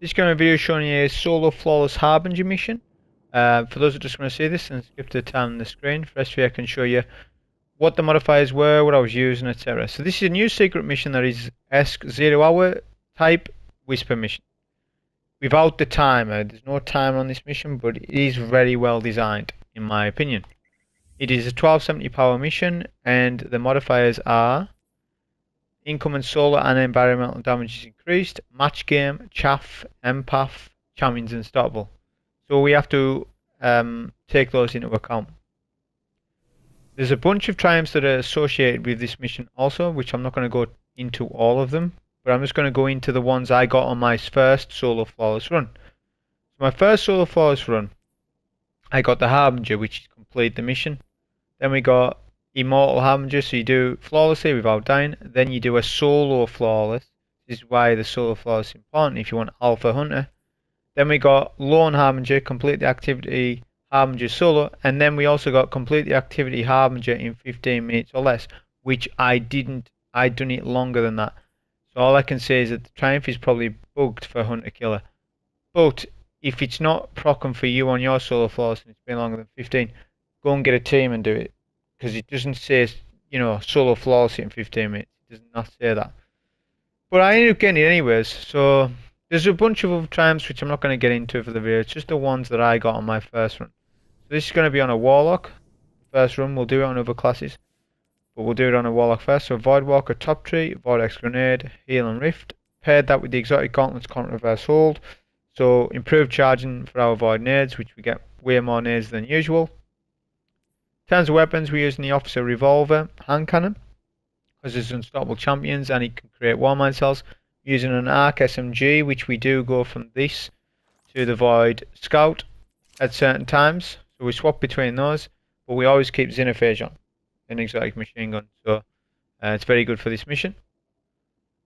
This of video showing you a solo flawless harbinger mission. Uh, for those who just want to see this and skip to the time on the screen, for rest I can show you what the modifiers were, what I was using, etc. So this is a new secret mission that is ESC zero hour type whisper mission. Without the timer, there's no timer on this mission, but it is very well designed in my opinion. It is a 1270 power mission and the modifiers are income and solar and environmental damage is increased, match game, chaff, empath, champions and unstoppable. So we have to um, take those into account. There's a bunch of triumphs that are associated with this mission also, which I'm not going to go into all of them, but I'm just going to go into the ones I got on my first solo flawless run. So my first solo flawless run, I got the Harbinger, which complete the mission. Then we got Immortal Harbinger, so you do flawlessly without dying. Then you do a solo flawless. This is why the solo flawless is important if you want Alpha Hunter. Then we got Lone Harbinger, complete the activity Harbinger solo. And then we also got complete the activity Harbinger in 15 minutes or less, which I didn't. I done it longer than that. So all I can say is that the Triumph is probably bugged for Hunter Killer. But if it's not procking for you on your solo flawless and it's been longer than 15, go and get a team and do it because it doesn't say you know solo flawless in 15 minutes. It does not say that. But I ended up getting it anyways. So there's a bunch of other triumphs which I'm not going to get into for the video. It's just the ones that I got on my first run. So this is going to be on a warlock. First run. We'll do it on other classes. But we'll do it on a warlock first. So Voidwalker top tree, Vortex grenade, heal and rift. Paired that with the exotic gauntlets Contraverse Hold. So improved charging for our void nades, which we get way more nades than usual. In terms of weapons, we're using the Officer Revolver hand cannon because it's unstoppable champions and it can create Warmind cells. Using an Arc SMG, which we do go from this to the Void Scout at certain times. So we swap between those, but we always keep Xenophage on, an exotic machine gun. So uh, it's very good for this mission.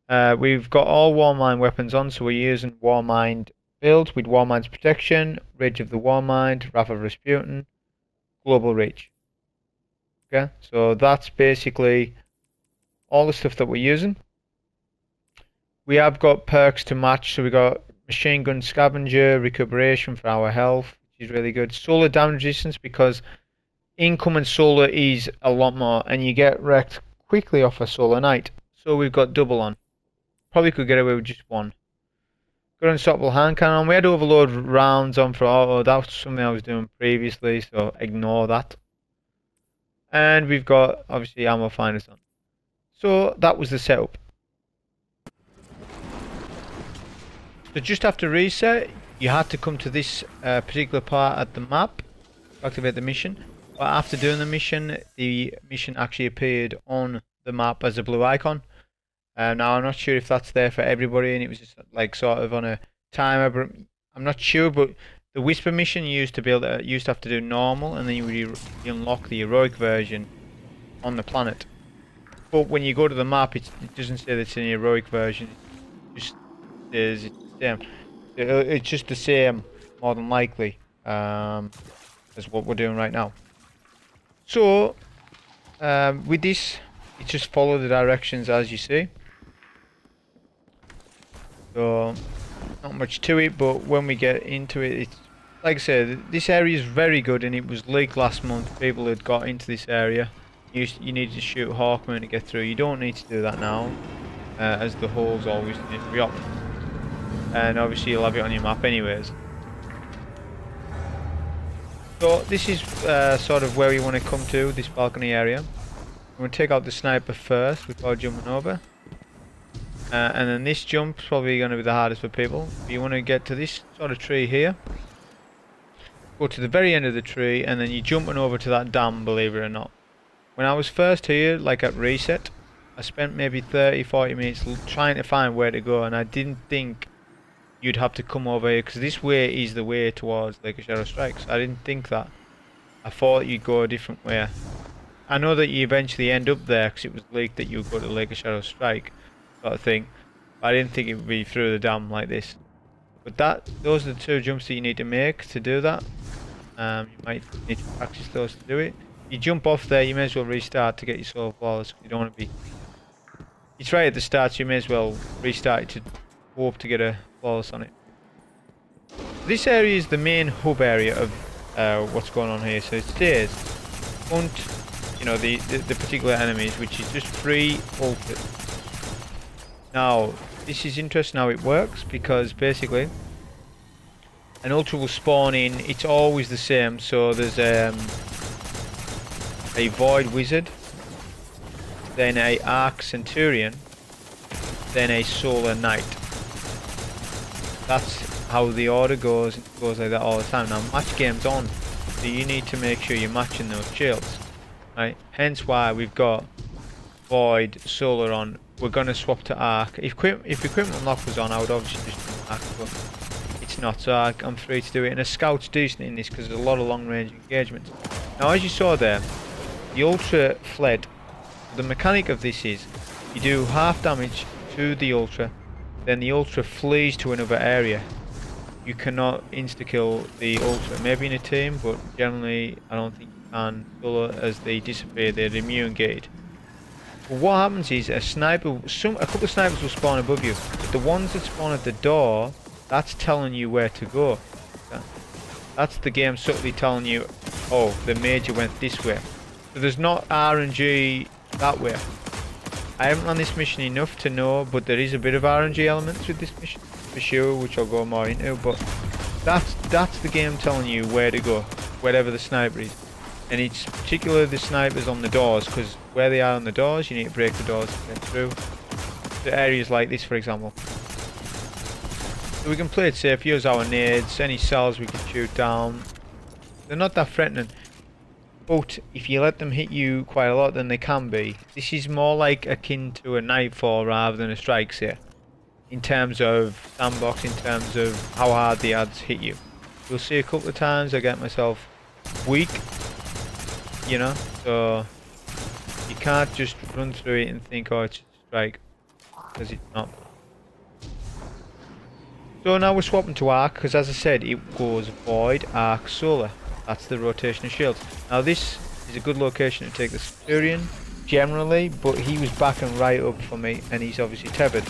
Uh, we've got all Warmind weapons on, so we're using Warmind build with Warmind's protection, Rage of the Warmind, Wrath of Rasputin, Global Reach. Okay, so that's basically all the stuff that we're using. We have got perks to match, so we got machine gun scavenger, recuperation for our health, which is really good. Solar damage resistance because incoming solar is a lot more, and you get wrecked quickly off a solar knight. So we've got double on. Probably could get away with just one. Got unstoppable hand cannon. We had overload rounds on for auto. That was something I was doing previously, so ignore that. And we've got, obviously, ammo finders on. So, that was the setup. So just after reset, you had to come to this uh, particular part at the map to activate the mission. But after doing the mission, the mission actually appeared on the map as a blue icon. Uh, now I'm not sure if that's there for everybody, and it was just like sort of on a timer. But I'm not sure, but the Whisper mission used to able to, used to have to do normal, and then you would you unlock the heroic version on the planet. But when you go to the map, it, doesn't say that it's an heroic version. It just says it's the same. It's just the same, more than likely, um, as what we're doing right now. So, um, with this, you just follow the directions as you see. So, not much to it, but when we get into it, it's like I said, this area is very good, and it was leaked last month. People had got into this area. You you need to shoot Hawkmoon to get through. You don't need to do that now, uh, as the holes always need to be up. And obviously you'll have it on your map anyways. So this is uh, sort of where we want to come to, this balcony area. We're going to take out the sniper first before jumping over. Uh, and then this jump's probably going to be the hardest for people. You want to get to this sort of tree here. Go to the very end of the tree and then you're jumping over to that dam, believe it or not. When I was first here, like at reset, I spent maybe 30-40 minutes trying to find where to go and I didn't think you'd have to come over here because this way is the way towards Lake of Shadow Strikes. I didn't think that. I thought you'd go a different way. I know that you eventually end up there because it was leaked that you would go to Lake of Shadow Strike sort of thing. I didn't think it would be through the dam like this. But that, those are the two jumps that you need to make to do that. Um, you might need to practice those to do it. You jump off there, you may as well restart to get your solo flawless. You don't want to be... You try at the start, so you may as well restart to warp to get a flawless on it. This area is the main hub area of uh, what's going on here. So it says hunt, you know, the, the, the particular enemies, which is just free ultra. Now, this is interesting how it works because basically an ultra will spawn in. It's always the same. So there's um, a void wizard, then a arc centurion, then a solar knight. That's how the order goes. Goes like that all the time. Now match game's on, so you need to make sure you're matching those shields, right? Hence why we've got void, solar on. We're gonna swap to arc. If if equipment lock was on, I would obviously just arc, but it's not. So I, I'm free to do it. And a scout's decent in this because there's a lot of long range engagements. Now, as you saw there, the ultra fled. The mechanic of this is you do half damage to the ultra, then the ultra flees to another area. You cannot insta-kill the ultra, maybe in a team, but generally I don't think you can. As they disappear, they're immune gated. What happens is a sniper, some a couple of snipers will spawn above you, but the ones that spawn at the door, that's telling you where to go. That's the game subtly telling you, oh, the major went this way. So there's not RNG that way. I haven't run this mission enough to know, but there is a bit of RNG elements with this mission for sure, which I'll go more into. But that's that's the game telling you where to go, wherever the sniper is, and it's particularly the snipers on the doors, because where they are on the doors, you need to break the doors to get through. The areas like this, for example. So we can play it safe, use our nades, any cells we can shoot down. They're not that threatening. But if you let them hit you quite a lot, then they can be. This is more like akin to a Nightfall rather than a Strikes here. In terms of sandbox, in terms of how hard the ads hit you. You'll see a couple of times I get myself weak, you know, so you can't just run through it and think, oh, it's a strike, because it's not. So now we're swapping to Arc, because as I said, it goes Void, Arc, Solar. That's the rotation of shields. Now this is a good location to take the Centurion, generally, but he was backing right up for me, and he's obviously tethered.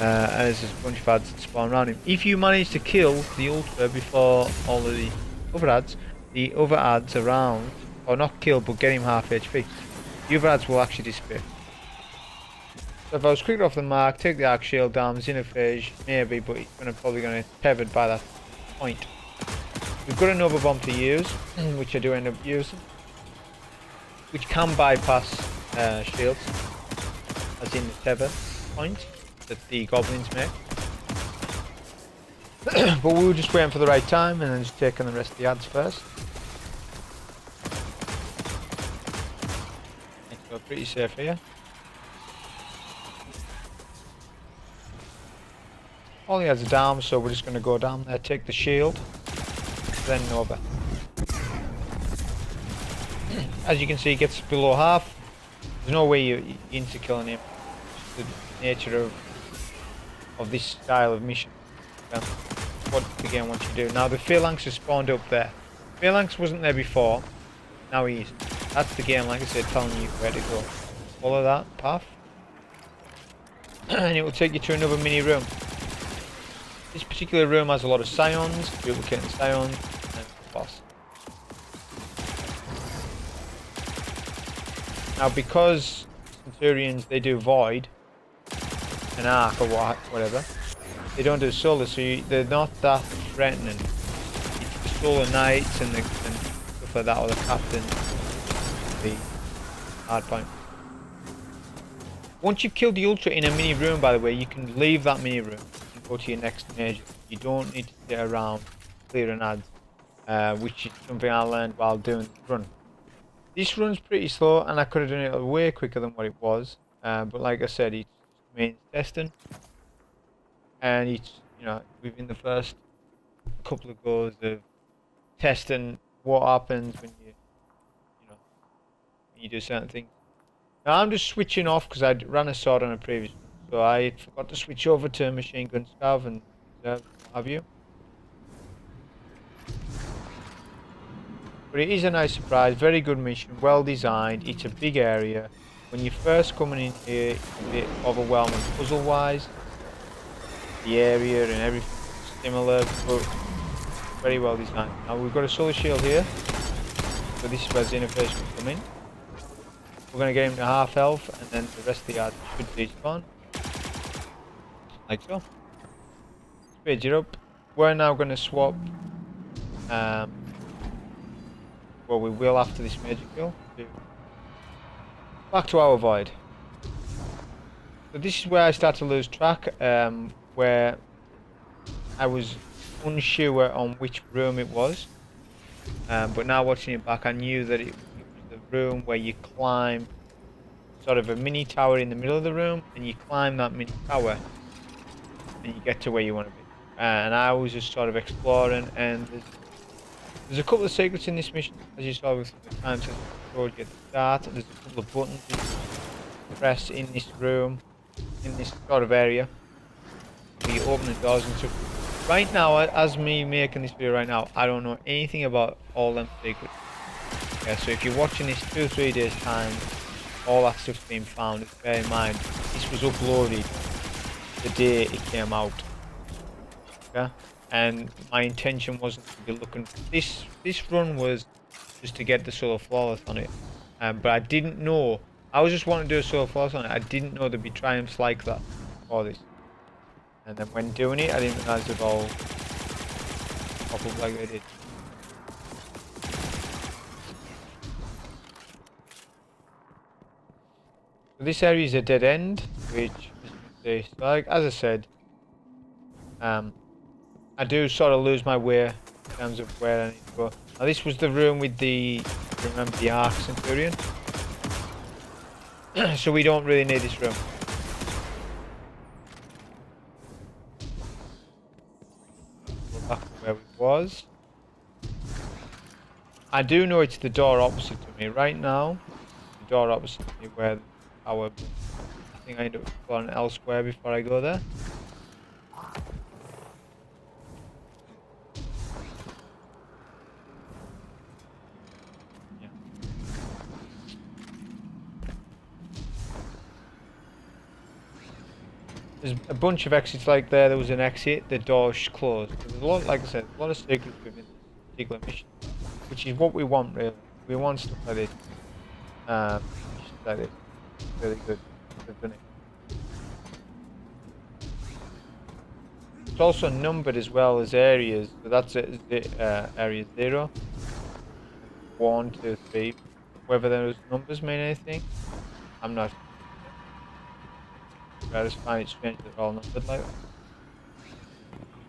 Uh, as there's a bunch of ads that spawn around him. If you manage to kill the Ultra before all of the other ads, the other ads around, or not kill, but get him half HP, other ads will actually disappear. So if I was quicker off the mark, take the arc shield down, Xenophage, maybe, but he's gonna, probably going to tethered by that point. We've got another bomb to use, which I do end up using, which can bypass uh, shields, as in the tether point that the goblins make. but we were just waiting for the right time and then just taking the rest of the ads first. We're pretty safe here. All the ads are down, so we're just going to go down there, take the shield then Nova. As you can see, he gets below half. There's no way you're into killing him. the nature of of this style of mission. Um, what the game wants you to do. Now the phalanx has spawned up there. Phalanx wasn't there before. Now he is. That's the game, like I said, telling you where to go. Follow that path. and it will take you to another mini room. This particular room has a lot of scions, duplicating scions, and boss. Now because Centurions, they do Void, an Arc or what, whatever, they don't do Solar, so you, they're not that threatening. It's the Solar Knights and, the, and stuff like that, or the Captain, the hard point. Once you've killed the Ultra in a mini room, by the way, you can leave that mini room and go to your next major. You don't need to sit around clearing ads uh, which is something I learned while doing the run. This run's pretty slow and I could have done it way quicker than what it was, uh, but like I said, it's main testing and it's, you know, within the first couple of goes of testing what happens when you, you do certain things. Now I'm just switching off because I ran a sword on a previous so I forgot to switch over to machine gun scav and have you. But it is a nice surprise, very good mission, well designed, it's a big area. When you're first coming in here, it's a bit overwhelming puzzle-wise. The area and everything similar, but very well designed. Now we've got a solar shield here. So this is where Xenophage can come in. We're going to get him to half health and then the rest of the yard should despawn. Like so. Speed it up. We're now going to swap. Um, well, we will after this major kill. Back to our void. So this is where I start to lose track. Um, where I was unsure on which room it was. Um, but now watching it back, I knew that it, room where you climb sort of a mini tower in the middle of the room, and you climb that mini tower, and you get to where you want to be. And I was just sort of exploring, and there's, there's a couple of secrets in this mission, as you saw with the time you at the start. There's a couple of buttons you press in this room, in this sort of area. You open the doors and stuff Right now, as me making this video right now, I don't know anything about all them secrets. Yeah, so if you're watching this two three days time, all that stuff's been found. Bear in mind, this was uploaded the day it came out. Okay? And my intention wasn't to be looking this this run was just to get the solo flawless on it. Um, but I didn't know I was just wanting to do a solo flawless on it. I didn't know there'd be triumphs like that for this. And then when doing it, I didn't realize it all pop up like they did. This area is a dead end, which is like as I said, um, I do sort of lose my way in terms of where I need to go. Now this was the room with the, remember the Arc Centurion? so we don't really need this room. where we was. I do know it's the door opposite to me right now. The door opposite to me where I think I need to exploring elsewhere before I go there. There's a bunch of exits like there. There was an exit. The door's closed. There's a lot, like I said, a lot of this particular mission, which is what we want really. We want stuff like this. Um, like this. Really good. It. It's also numbered as well as areas. So that's it, uh, area zero, one, two, three. Whether those numbers mean anything, I'm not I just find it strange that they're all numbered like that.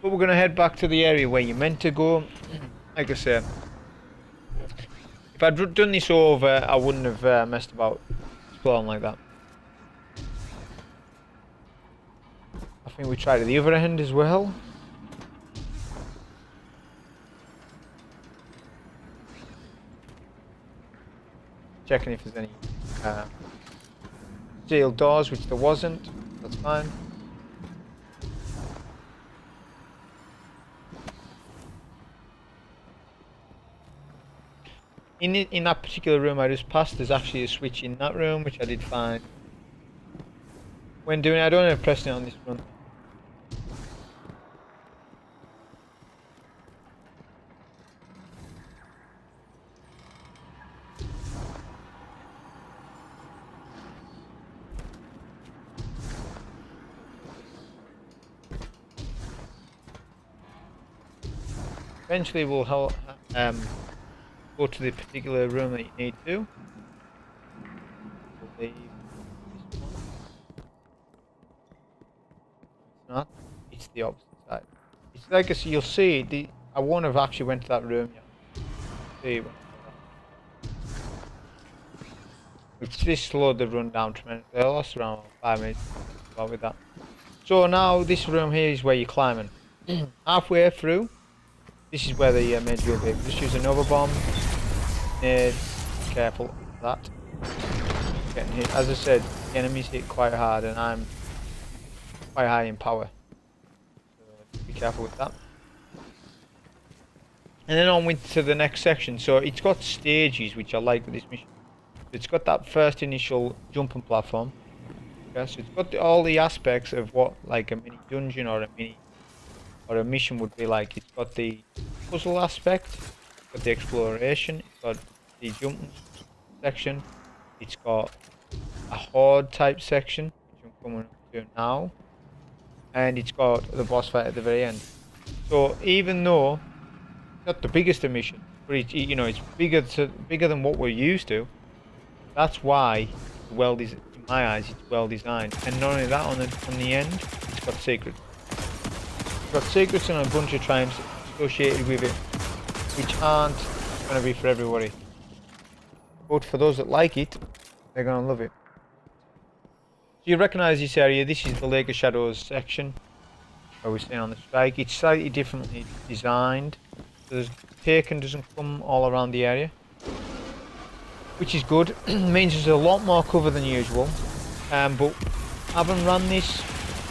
But we're going to head back to the area where you meant to go. like I said, if I'd done this over, I wouldn't have uh, messed about like that. I think we tried the other end as well. Checking if there's any uh, doors, which there wasn't. That's fine. In in that particular room I just passed, there's actually a switch in that room, which I did find. When doing it, I don't have pressing it on this one. Eventually we'll help, um, go to the particular room that you need to. We'll it's not. It's the opposite side. It's like a, you'll see, the, I won't have actually went to that room yet. See, which this slowed the run down tremendously. I lost around five minutes with that. So now this room here is where you're climbing. Halfway through, this is where the uh, main will be. Just use another bomb. Nade. Careful that. Getting hit. As I said, enemies hit quite hard and I'm quite high in power. So be careful with that. And then on with to the next section. So it's got stages which I like with this mission. It's got that first initial jumping platform. Okay, so it's got the, all the aspects of what like a mini dungeon or a mini or a mission would be like. It's got the puzzle aspect, got the exploration, got the jumping section, it's got a horde type section, which I'm coming up to now, and it's got the boss fight at the very end. So even though it's not the biggest emission, but it, you know it's bigger to, bigger than what we're used to. That's why well in my eyes it's well designed. And not only that on the on the end, it's got secrets. It's got secrets and a bunch of triumphs associated with it, which aren't gonna be for everybody. But for those that like it, they're gonna love it. So you recognise this area, this is the Lake of Shadows section where we're staying on the strike. It's slightly differently designed. The taken doesn't come all around the area. Which is good. means there's a lot more cover than usual. Um, but having run this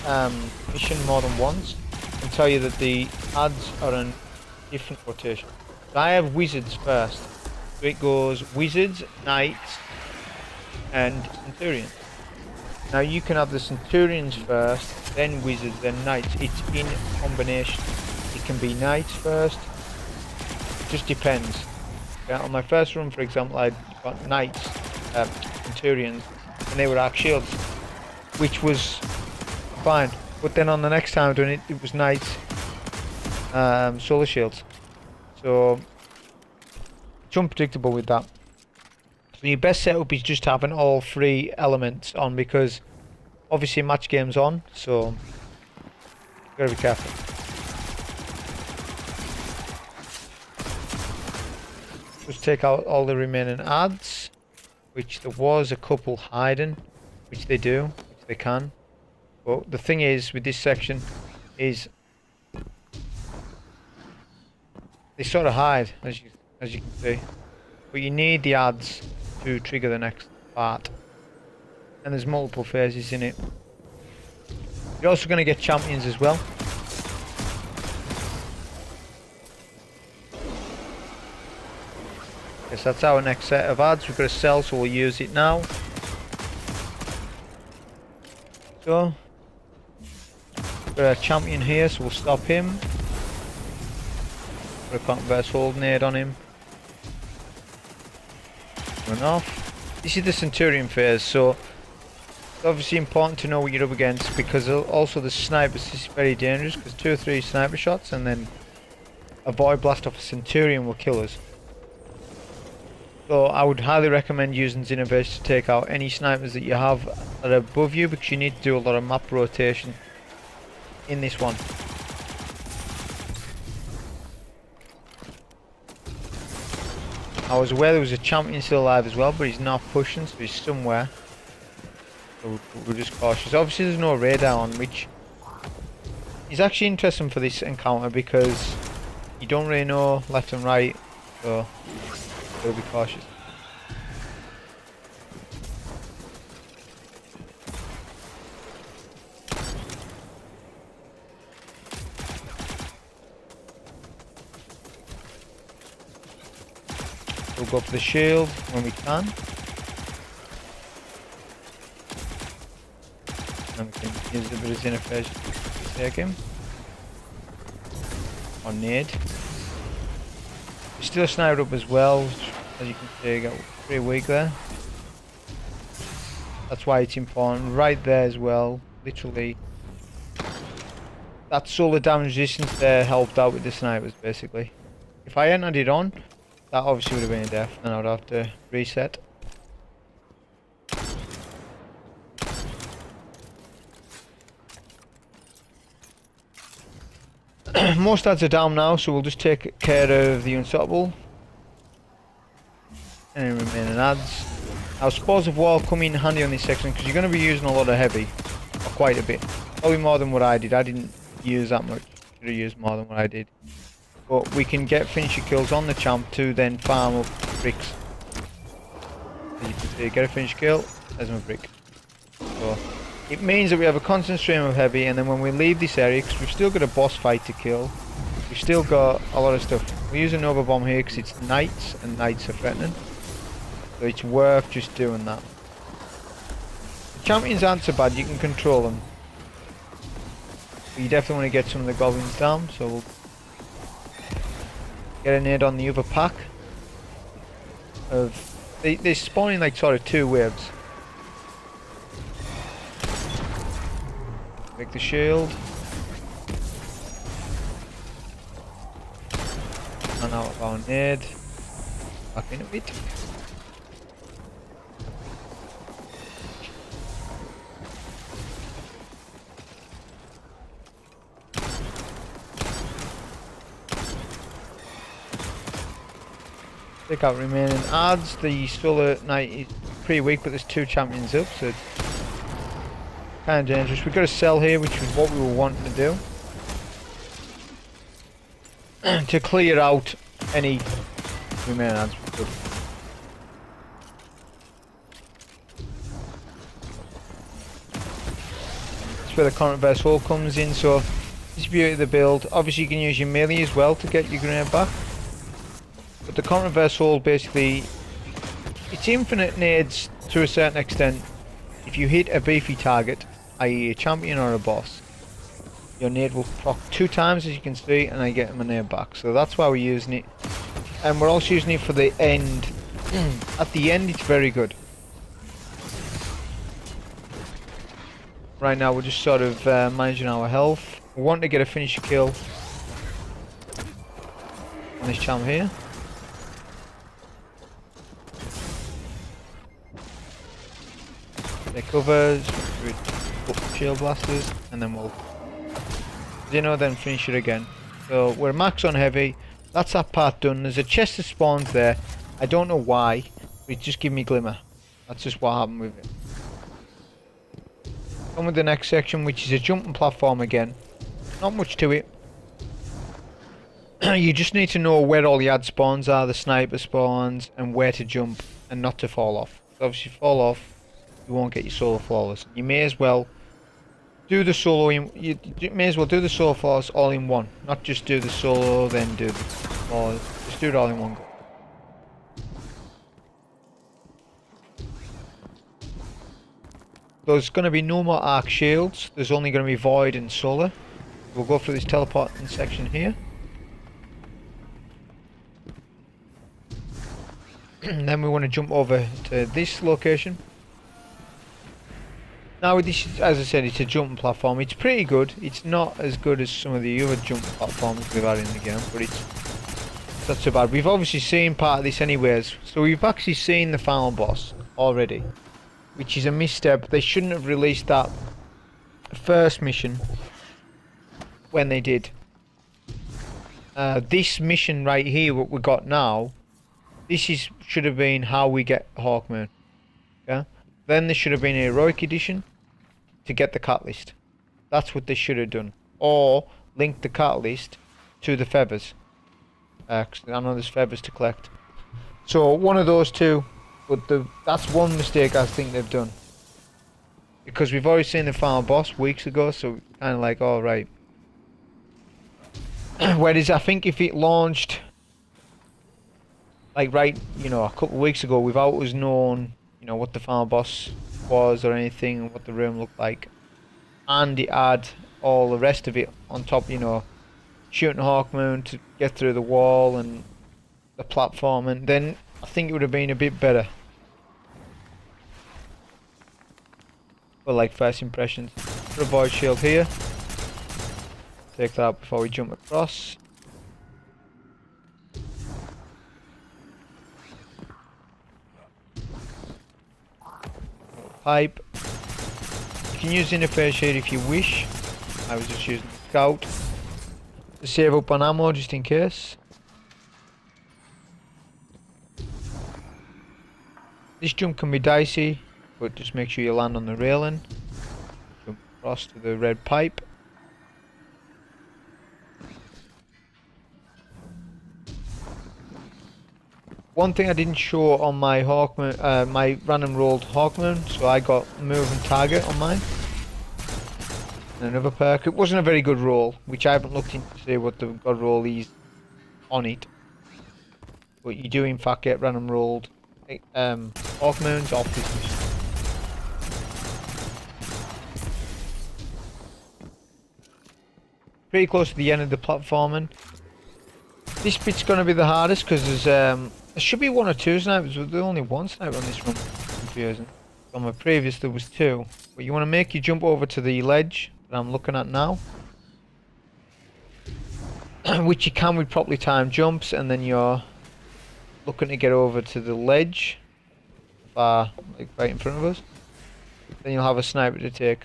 um, mission more than once, I can tell you that the ads are in different rotation. I have wizards first. So it goes wizards, knights, and centurions. Now you can have the centurions first, then wizards, then knights. It's in combination. It can be knights first, It just depends. Yeah, on my first run, for example, I got knights, um, centurions, and they were arc shields, which was fine. But then on the next time doing it, it was knights, um, solar shields. So it's unpredictable with that. So your best setup is just having all three elements on because obviously match game's on, so gotta be careful. Just take out all the remaining ads, which there was a couple hiding, which they do, which they can. But the thing is, with this section, is they sort of hide, as you as you can see. But you need the ads to trigger the next part. And there's multiple phases in it. You're also going to get champions as well. Yes, that's our next set of ads. We've got a cell, so we'll use it now. So, got a champion here, so we'll stop him. Contraverse hold nade on him. Run off. This is the Centurion phase, so obviously important to know what you're up against because also the snipers is very dangerous because two or three sniper shots and then a void blast off a Centurion will kill us. So I would highly recommend using Xenoverse to take out any snipers that you have that are above you because you need to do a lot of map rotation in this one. I was aware there was a champion still alive as well, but he's not pushing, so he's somewhere. So we're just cautious. Obviously there's no radar on, which is actually interesting for this encounter because you don't really know left and right, so Gotta be cautious. We'll go for the shield when we can. And we can use the bit of interface to take him. Or nade. Still sniped up as well, as you can see, got pretty weak there. That's why it's important. Right there as well, literally. That solar damage resistance there helped out with the snipers, basically. If I hadn't had it on, that obviously would have been a death, and I would have to reset. Most ads are down now, so we'll just take care of the unstoppable. Any remaining ads. Now spores of war come in handy on this section because you're going to be using a lot of heavy. Or quite a bit. Probably more than what I did. I didn't use that much. Should have used more than what I did. But we can get finisher kills on the champ to then farm up bricks. You can see, get a finisher kill, there's my brick. So it means that we have a constant stream of heavy and then when we leave this area, because we've still got a boss fight to kill, we've still got a lot of stuff. We use a Nova Bomb here because it's knights and knights are threatening. So it's worth just doing that. The champions aren't so bad, you can control them. But you definitely want to get some of the goblins down, so we'll get a nade on the other pack. Of they they spawn in like sort of two waves. Make the shield. And out of our nade. Back in a bit. Take out remaining odds. The Solar Knight is pretty weak, but there's two champions up, so kind of dangerous. We've got to sell here, which is what we were wanting to do. to clear out any remaining odds. That's where the Contraverse Hold comes in, so this beauty of the build. Obviously you can use your melee as well to get your grenade back. The Contraverse Hold basically, it's infinite nades to a certain extent. If you hit a beefy target, i.e. a champion or a boss, your nade will proc two times as you can see and I get my nade back. So that's why we're using it. And we're also using it for the end. At the end it's very good. Right now we're just sort of uh, managing our health. We want to get a finisher kill on this champ here. Their covers, shield blasters, and then we'll, you know, then finish it again. So we're max on heavy. That's that part done. There's a chest of spawns there. I don't know why, but just give me glimmer. That's just what happened with it. On with the next section, which is a jumping platform again. Not much to it. you just need to know where all the ad spawns are, the sniper spawns, and where to jump and not to fall off. So obviously fall off, you won't get your solo flawless. You may as well do the solo in you, you may as well do the solo flawless all in one. Not just do the solo then do the flawless. Just do it all in one go. There's going to be no more arc shields. There's only going to be void and solar. We'll go through this teleporting section here. and then we want to jump over to this location. Now this, as I said, it's a jumping platform. It's pretty good. It's not as good as some of the other jump platforms we've had in the game, but it's not so bad. We've obviously seen part of this anyways, so we've actually seen the final boss already, which is a misstep. They shouldn't have released that first mission when they did. Uh, this mission right here, what we got now, this is should have been how we get Hawkmoon. Yeah. Then there should have been a heroic edition to get the catalyst. That's what they should have done. Or link the catalyst to the feathers. Uh, I know there's feathers to collect. So one of those two, but the that's one mistake I think they've done. Because we've already seen the final boss weeks ago, so kind of like, all right. Whereas I think if it launched, like right, you know, a couple of weeks ago, without us knowing, you know what the final boss was or anything, what the room looked like, and it had all the rest of it on top. You know, shooting Hawkmoon to get through the wall and the platform, and then I think it would have been a bit better. For like first impressions. Put a void shield here. Take that before we jump across. Pipe. You can use interface shade if you wish. I was just using scout save up on ammo just in case. This jump can be dicey, but just make sure you land on the railing. Jump across to the red pipe. One thing I didn't show on my Hawkmoon, uh, my random rolled Hawkmoon, so I got move and target on mine. And another perk. It wasn't a very good roll, which I haven't looked into to see what the god roll is on it. But you do in fact get random rolled um, Hawkmoons off pretty close to the end of the platforming. This bit's going to be the hardest because there's um, there should be one or two snipers, but there's only one sniper on this run. Confusing. On my previous there was two. But you want to make you jump over to the ledge that I'm looking at now. Which you can with properly timed jumps and then you're looking to get over to the ledge. Far, like right in front of us. Then you'll have a sniper to take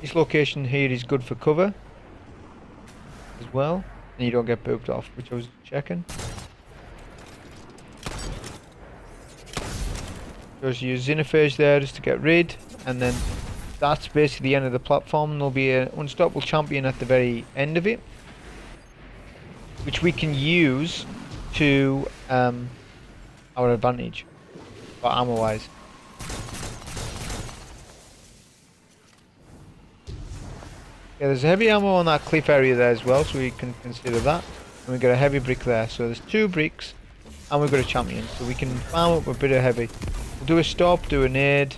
This location here is good for cover as well, and you don't get booped off, which I was checking. Just use Xenophage there just to get rid, and then that's basically the end of the platform. There'll be an unstoppable champion at the very end of it, which we can use to um, our advantage, for ammo Yeah, there's a heavy ammo on that cliff area there as well, so we can consider that. And we've got a heavy brick there, so there's two bricks, and we've got a champion, so we can farm up a bit of heavy. We'll do a stop, do a nade.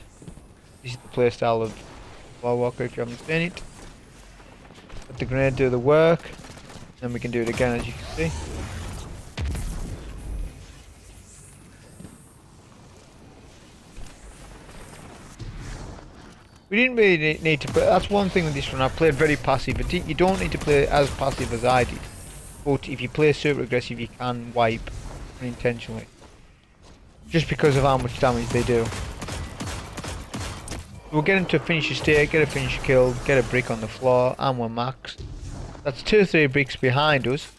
This is the playstyle of Voidwalker if you haven't seen it. Let the grenade do the work, then we can do it again as you can see. We didn't really need to play. That's one thing with this one. I played very passive. But you don't need to play as passive as I did. But if you play super aggressive, you can wipe unintentionally. Just because of how much damage they do. We'll get into a finisher state, get a finisher kill, get a brick on the floor, and we're max. That's two or three bricks behind us.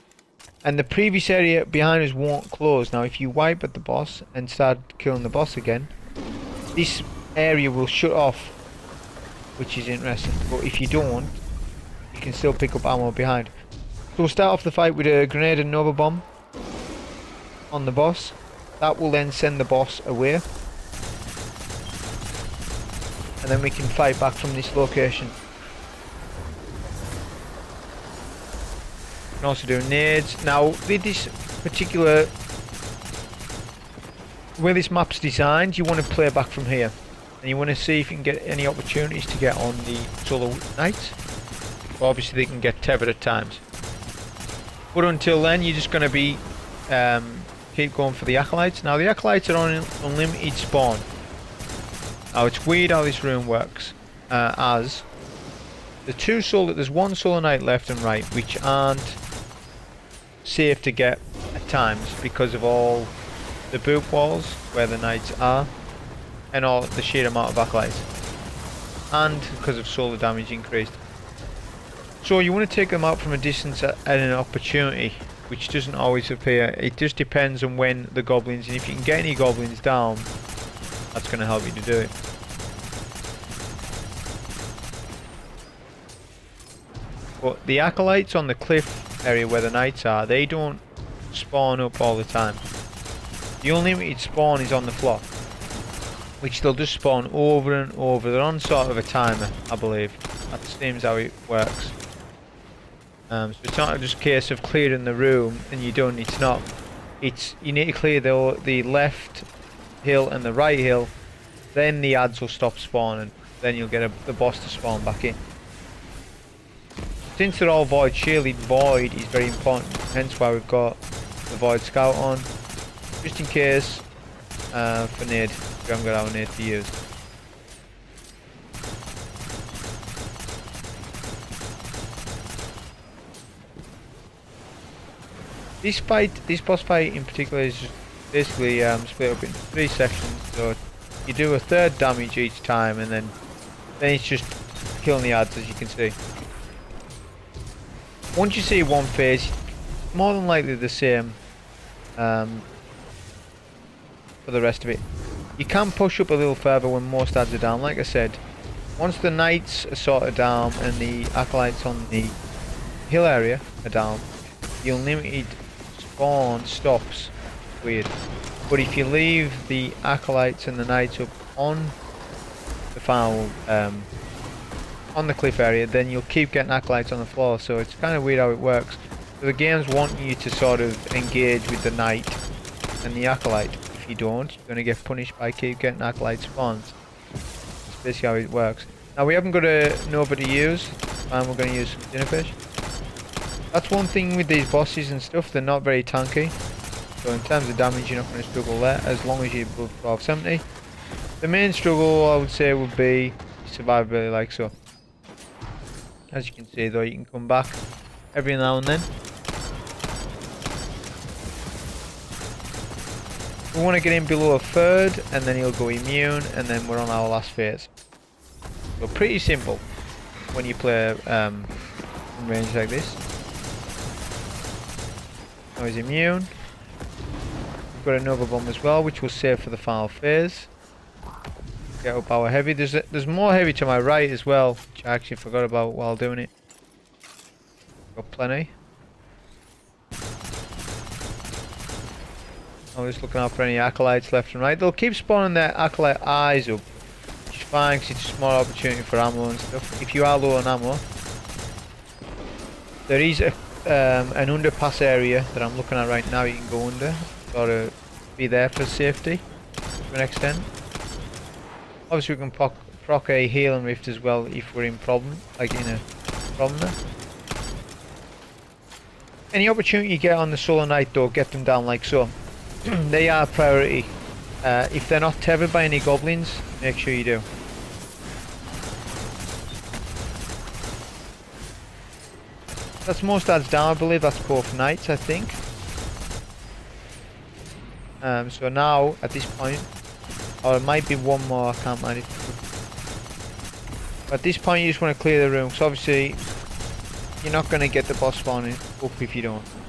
And the previous area behind us won't close. Now if you wipe at the boss and start killing the boss again, this area will shut off which is interesting. But if you don't, you can still pick up ammo behind. So we'll start off the fight with a grenade and nova bomb on the boss. That will then send the boss away. And then we can fight back from this location. Can also do nades. Now, with this particular... Where this map's designed, you want to play back from here and you want to see if you can get any opportunities to get on the Solar Knights. Obviously they can get tethered at times. But until then, you're just going to be um, keep going for the Acolytes. Now the Acolytes are on unlimited spawn. Now it's weird how this room works, uh, as the two solar, there's one Solar Knight left and right, which aren't safe to get at times because of all the boot walls where the knights are and all the sheer amount of acolytes. And because of solar damage increased. So you want to take them out from a distance at, an opportunity which doesn't always appear. It just depends on when the goblins and if you can get any goblins down that's going to help you to do it. But the acolytes on the cliff area where the knights are they don't spawn up all the time. The unlimited spawn is on the floor which they'll just spawn over and over. They're on sort of a timer, I believe. That seems how it works. Um, so it's not just a case of clearing the room and you don't to knock. It's you need to clear the the left hill and the right hill, then the ads will stop spawning. Then you'll get a, the boss to spawn back in. Since they're all void shielded, void is very important. Hence why we've got the void scout on, just in case uh, for nade haven't got our net to use. This fight, this boss fight in particular is basically um, split up into three sections. So you do a third damage each time, and then then it's just killing the ads, as you can see. Once you see one phase, more than likely the same um, for the rest of it. You can push up a little further when most ads are down. Like I said, once the knights are sorted down and the acolytes on the hill area are down, the unlimited spawn stops. Weird. But if you leave the acolytes and the knights up on the final um, on the cliff area, then you'll keep getting acolytes on the floor. So it's kind of weird how it works. So the game's wanting you to sort of engage with the knight and the acolyte you don't, you're going to get punished by keep getting acolyte spawns. That's basically how it works. Now we haven't got a Nova to use, and we're going to use some Dinnerfish. That's one thing with these bosses and stuff, they're not very tanky. So in terms of damage, you're not going to struggle there, as long as you're above 1270. The main struggle, I would say, would be survivability like so. As you can see though, you can come back every now and then. We want to get him below a third, and then he'll go immune, and then we're on our last phase. So pretty simple when you play um, range like this. Now he's immune. We've got another bomb as well, which we'll save for the final phase. Get up our heavy. There's a, there's more heavy to my right as well, which I actually forgot about while doing it. Got plenty. I'm just looking out for any acolytes left and right. They'll keep spawning their acolyte eyes up, which is fine because it's a small opportunity for ammo and stuff. If you are low on ammo, there is a, um, an underpass area that I'm looking at right now. You can go under. Gotta be there for safety to an extent. Obviously, we can proc, proc a healing rift as well if we're in problem, like in a problem there. Any opportunity you get on the Solar Knight though, get them down like so. they are priority. Uh, if they're not tethered by any goblins, make sure you do. That's most ads down, I believe that's both knights, I think. Um, so now, at this point, or it might be one more, I can't manage. At this point you just want to clear the room, because obviously you're not going to get the boss spawning up if you don't.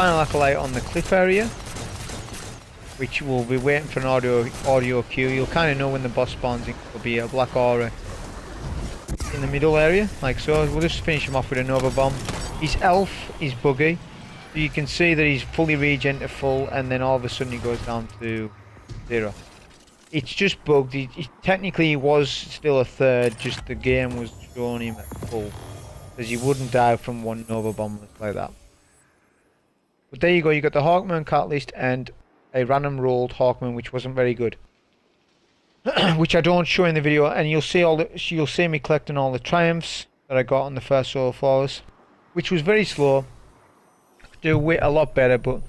Final acolyte on the cliff area, which will be waiting for an audio audio cue. You'll kind of know when the boss spawns. It'll be a black aura in the middle area, like so. We'll just finish him off with another bomb. His elf is buggy. So you can see that he's fully regen to full, and then all of a sudden he goes down to zero. It's just bugged. He, he technically he was still a third, just the game was showing him at full. Because he wouldn't die from one Nova bomb like that. But there you go, you got the Hawkmoon list and a random rolled Hawkmoon, which wasn't very good. which I don't show in the video, and you'll see all the, you'll see me collecting all the triumphs that I got on the first Solo Flawless, which was very slow. Do it a lot better, but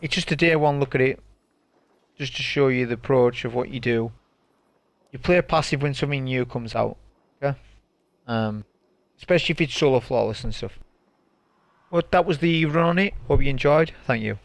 it's just a day one look at it, just to show you the approach of what you do. You play a passive when something new comes out, okay? Um, especially if it's solo Flawless and stuff. But that was the run on it. Hope you enjoyed. Thank you.